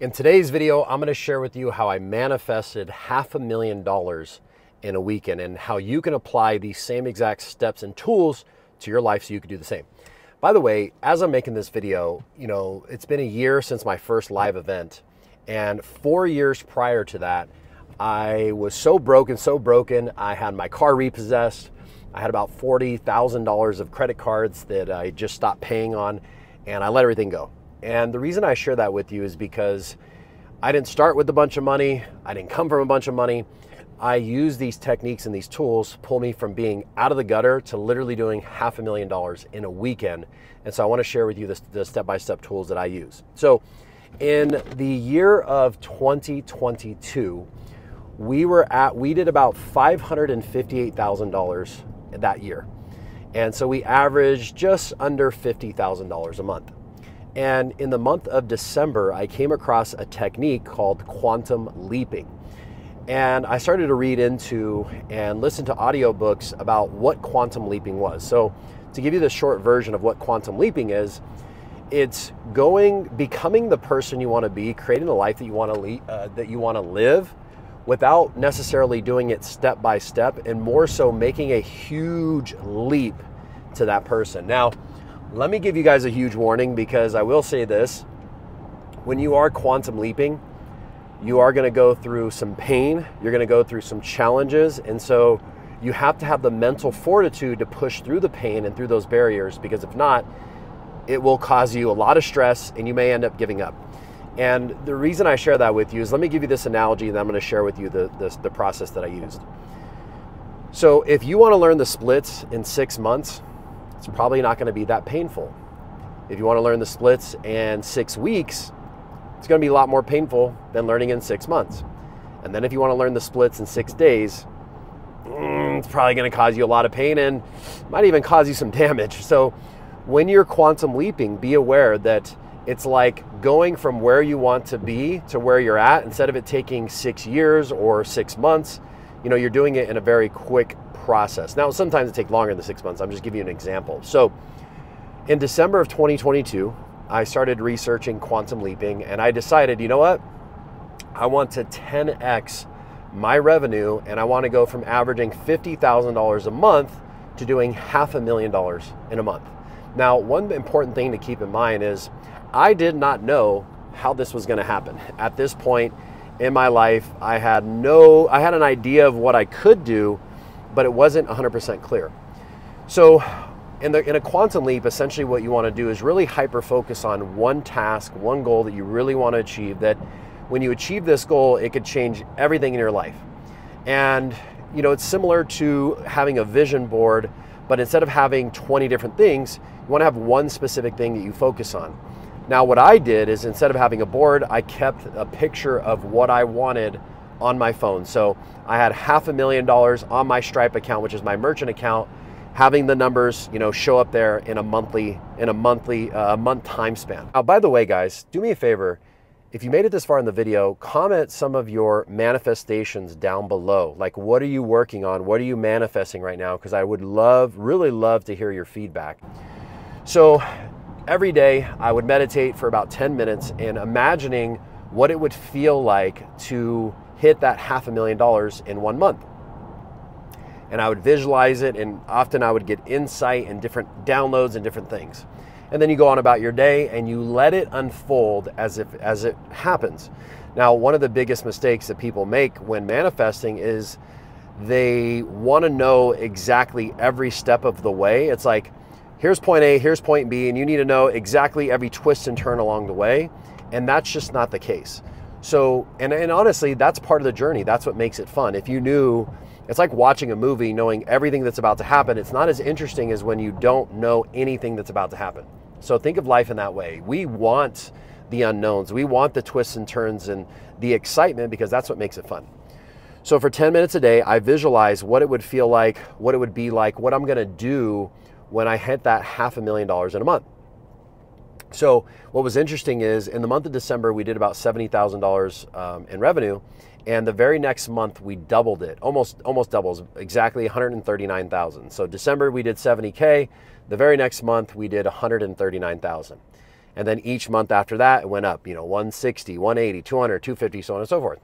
In today's video, I'm gonna share with you how I manifested half a million dollars in a weekend and how you can apply these same exact steps and tools to your life so you can do the same. By the way, as I'm making this video, you know, it's been a year since my first live event. And four years prior to that, I was so broken, so broken. I had my car repossessed. I had about $40,000 of credit cards that I just stopped paying on, and I let everything go. And the reason I share that with you is because I didn't start with a bunch of money, I didn't come from a bunch of money. I use these techniques and these tools to pull me from being out of the gutter to literally doing half a million dollars in a weekend. And so I want to share with you the step by step tools that I use. So, in the year of 2022, we were at, we did about $558,000 that year. And so we averaged just under $50,000 a month. And in the month of December, I came across a technique called quantum leaping. And I started to read into and listen to audiobooks about what quantum leaping was. So, to give you the short version of what quantum leaping is, it's going, becoming the person you want to be, creating the life that you want to uh, that you want to live, without necessarily doing it step by step, and more so making a huge leap to that person. Now, let me give you guys a huge warning because I will say this: when you are quantum leaping, you are going to go through some pain, you're going to go through some challenges, and so you have to have the mental fortitude to push through the pain and through those barriers because if not, it will cause you a lot of stress and you may end up giving up. And the reason I share that with you is let me give you this analogy and I'm going to share with you the, the, the process that I used. So, if you want to learn the splits in six months, it's probably not going to be that painful. If you want to learn the splits in six weeks, it's going to be a lot more painful than learning in six months. And then if you want to learn the splits in six days, mm, it's probably going to cause you a lot of pain and might even cause you some damage. So when you're quantum leaping, be aware that it's like going from where you want to be to where you're at instead of it taking six years or six months. You know, you're doing it in a very quick process. Now, sometimes it takes longer than six months. I'm just giving you an example. So, in December of 2022, I started researching quantum leaping and I decided, you know what? I want to 10x my revenue and I want to go from averaging $50,000 a month to doing half a million dollars in a month. Now, one important thing to keep in mind is I did not know how this was going to happen. At this point in my life, I had no I had an idea of what I could do, but it wasn't 100% clear. So, in, the, in a quantum leap, essentially what you want to do is really hyper focus on one task, one goal that you really want to achieve. That when you achieve this goal, it could change everything in your life. And you know, it's similar to having a vision board, but instead of having 20 different things, you want to have one specific thing that you focus on. Now, what I did is instead of having a board, I kept a picture of what I wanted on my phone. So I had half a million dollars on my Stripe account, which is my merchant account having the numbers, you know, show up there in a monthly in a monthly uh, month time span. Now, by the way, guys, do me a favor. If you made it this far in the video, comment some of your manifestations down below. Like, what are you working on? What are you manifesting right now? Because I would love, really love to hear your feedback. So, every day I would meditate for about 10 minutes and imagining what it would feel like to hit that half a million dollars in one month and I would visualize it, and often I would get insight and different downloads and different things. And then you go on about your day and you let it unfold as if as it happens. Now, one of the biggest mistakes that people make when manifesting is they want to know exactly every step of the way. It's like, here's point A, here's point B, and you need to know exactly every twist and turn along the way. And that's just not the case. So, and, and honestly, that's part of the journey. That's what makes it fun. If you knew it's like watching a movie knowing everything that's about to happen. It's not as interesting as when you don't know anything that's about to happen. So think of life in that way. We want the unknowns, we want the twists and turns and the excitement because that's what makes it fun. So for 10 minutes a day, I visualize what it would feel like, what it would be like, what I'm gonna do when I hit that half a million dollars in a month. So what was interesting is in the month of December, we did about $70,000 um, in revenue. And the very next month, we doubled it, almost almost doubles, exactly 139,000. So December we did 70k. The very next month we did 139,000. And then each month after that, it went up, you know, 160, 180, 200, 250, so on and so forth.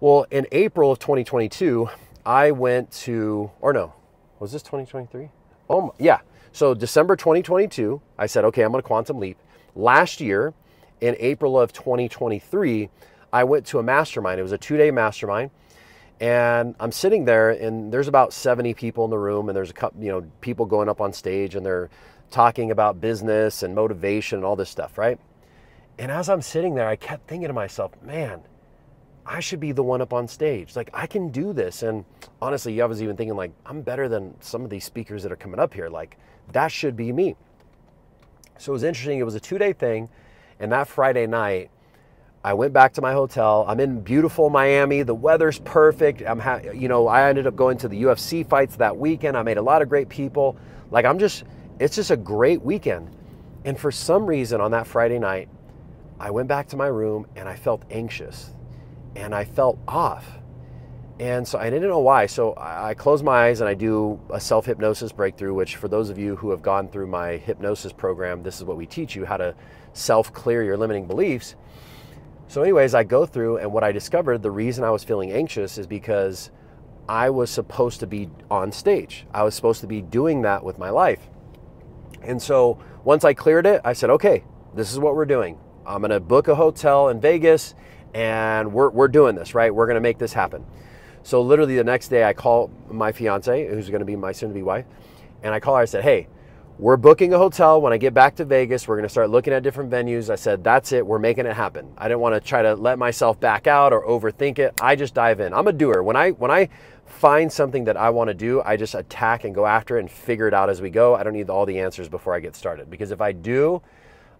Well, in April of 2022, I went to, or no, was this 2023? Oh, yeah. So December 2022, I said, okay, I'm going to quantum leap. Last year, in April of 2023, I went to a mastermind. It was a two day mastermind. And I'm sitting there, and there's about 70 people in the room, and there's a couple, you know, people going up on stage, and they're talking about business and motivation and all this stuff, right? And as I'm sitting there, I kept thinking to myself, man, I should be the one up on stage. Like, I can do this. And honestly, I was even thinking, like, I'm better than some of these speakers that are coming up here. Like, that should be me. So it was interesting. It was a two day thing. And that Friday night, I went back to my hotel. I'm in beautiful Miami. The weather's perfect. I'm, ha- you know, I ended up going to the UFC fights that weekend. I made a lot of great people. Like, I'm just, it's just a great weekend. And for some reason on that Friday night, I went back to my room and I felt anxious and I felt off. And so I didn't know why. So I close my eyes and I do a self hypnosis breakthrough, which, for those of you who have gone through my hypnosis program, this is what we teach you how to self clear your limiting beliefs. So, anyways, I go through, and what I discovered the reason I was feeling anxious is because I was supposed to be on stage. I was supposed to be doing that with my life. And so once I cleared it, I said, okay, this is what we're doing. I'm going to book a hotel in Vegas and we're, we're doing this, right? We're going to make this happen. So literally the next day I call my fiance, who's going to be my soon to be wife, and I call her, I said, hey, we're booking a hotel. When I get back to Vegas, we're going to start looking at different venues. I said, that's it. We're making it happen. I didn't want to try to let myself back out or overthink it. I just dive in. I'm a doer. When I, when I find something that I want to do, I just attack and go after it and figure it out as we go. I don't need all the answers before I get started because if I do,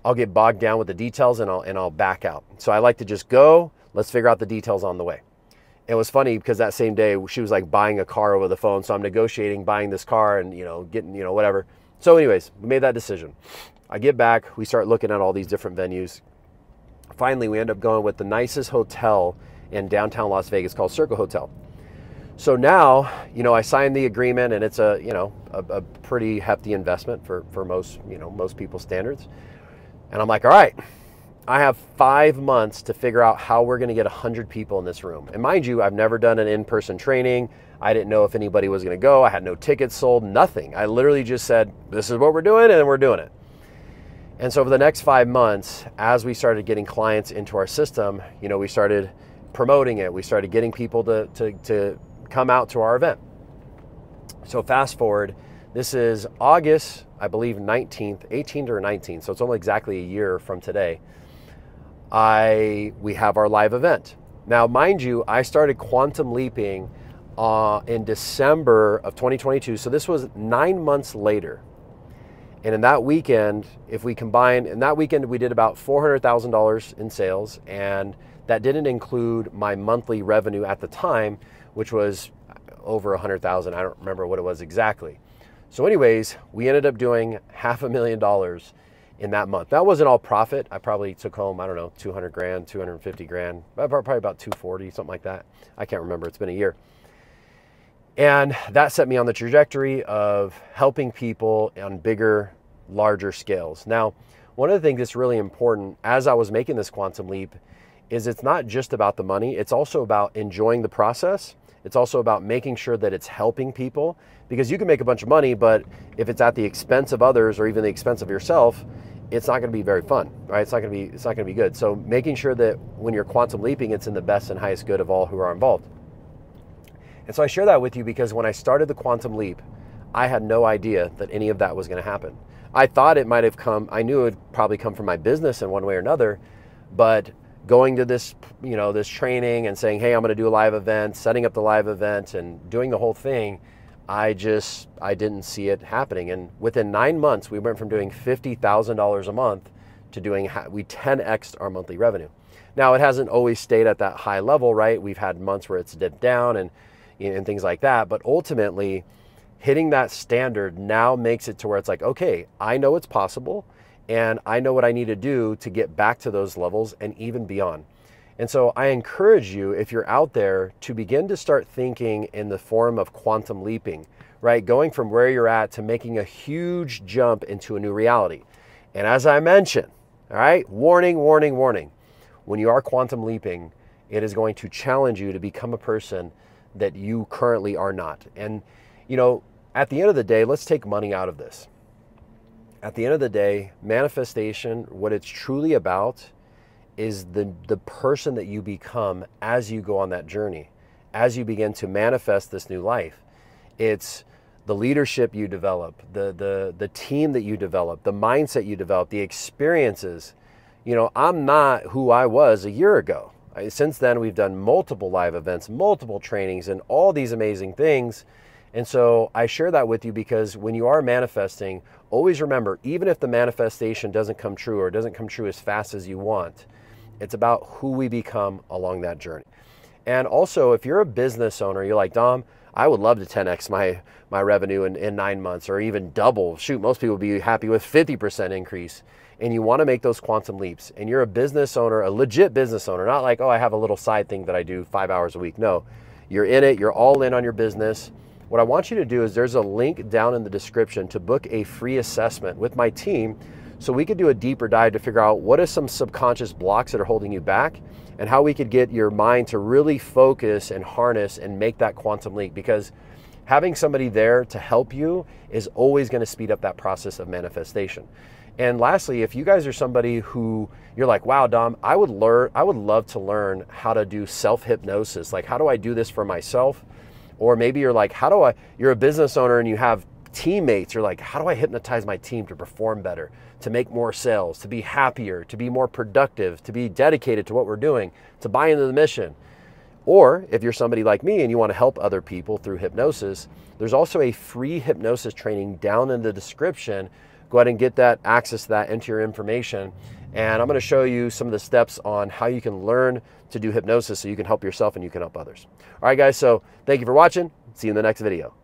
I'll get bogged down with the details and I'll, and I'll back out. So I like to just go, let's figure out the details on the way. It was funny because that same day she was like buying a car over the phone. So I'm negotiating buying this car and, you know, getting, you know, whatever. So, anyways, we made that decision. I get back, we start looking at all these different venues. Finally, we end up going with the nicest hotel in downtown Las Vegas called Circa Hotel. So now, you know, I signed the agreement and it's a, you know, a, a, pretty hefty investment for, for most, you know, most people's standards. And I'm like, all right, I have five months to figure out how we're going to get 100 people in this room. And mind you, I've never done an in person training. I didn't know if anybody was going to go. I had no tickets sold, nothing. I literally just said, this is what we're doing, and we're doing it. And so, over the next five months, as we started getting clients into our system, you know, we started promoting it. We started getting people to, to, to come out to our event. So fast forward, this is August, I believe 19th, 18th or 19th. So it's only exactly a year from today. I we have our live event. Now, mind you, I started quantum leaping uh, in December of 2022. So this was nine months later. And in that weekend, if we combine, in that weekend, we did about $400,000 in sales. And that didn't include my monthly revenue at the time, which was over a hundred thousand. I don't remember what it was exactly. So, anyways, we ended up doing half a million dollars in that month. That wasn't all profit. I probably took home, I don't know, 200 grand, 250 grand, probably about 240, something like that. I can't remember. It's been a year. And that set me on the trajectory of helping people on bigger, larger scales. Now, one of the things that's really important as I was making this quantum leap is it's not just about the money, it's also about enjoying the process it's also about making sure that it's helping people because you can make a bunch of money, but if it's at the expense of others or even the expense of yourself, it's not going to be very fun, right? It's not going to be it's not going to be good. So making sure that when you're quantum leaping, it's in the best and highest good of all who are involved. And so I share that with you because when I started the quantum leap, I had no idea that any of that was going to happen. I thought it might have come, I knew it would probably come from my business in one way or another, but going to this, you know, this training and saying, hey, I'm going to do a live event, setting up the live event and doing the whole thing, I just, I didn't see it happening. And within nine months, we went from doing $50,000 a month to doing, we 10x our monthly revenue. Now, it hasn't always stayed at that high level, right? We've had months where it's dipped down and, and things like that. But ultimately, hitting that standard now makes it to where it's like, okay, I know it's possible and I know what I need to do to get back to those levels and even beyond. And so I encourage you, if you're out there, to begin to start thinking in the form of quantum leaping, right? Going from where you're at to making a huge jump into a new reality. And as I mentioned, all right, warning, warning, warning. When you are quantum leaping, it is going to challenge you to become a person that you currently are not. And, you know, at the end of the day, let's take money out of this. At the end of the day, manifestation, what it's truly about is the, the person that you become as you go on that journey, as you begin to manifest this new life. It's the leadership you develop, the, the, the team that you develop, the mindset you develop, the experiences. You know, I'm not who I was a year ago. Since then, we've done multiple live events, multiple trainings, and all these amazing things. And so I share that with you because when you are manifesting, always remember, even if the manifestation doesn't come true or doesn't come true as fast as you want, it's about who we become along that journey. And also, if you're a business owner, you're like, Dom, I would love to 10x my, my revenue in, in nine months or even double. Shoot, most people would be happy with 50% increase and you want to make those quantum leaps and you're a business owner, a legit business owner, not like, oh, I have a little side thing that I do five hours a week. No, you're in it, you're all in on your business. What I want you to do is there's a link down in the description to book a free assessment with my team so we could do a deeper dive to figure out what are some subconscious blocks that are holding you back and how we could get your mind to really focus and harness and make that quantum leap because having somebody there to help you is always going to speed up that process of manifestation. And lastly, if you guys are somebody who you're like, wow, Dom, I would learn, I would love to learn how to do self hypnosis. Like, how do I do this for myself? Or maybe you're like, how do I, you're a business owner and you have teammates, you're like, how do I hypnotize my team to perform better, to make more sales, to be happier, to be more productive, to be dedicated to what we're doing, to buy into the mission? Or if you're somebody like me and you want to help other people through hypnosis, there's also a free hypnosis training down in the description go ahead and get that access to that into your information. And I'm going to show you some of the steps on how you can learn to do hypnosis so you can help yourself and you can help others. All right, guys, so thank you for watching. See you in the next video.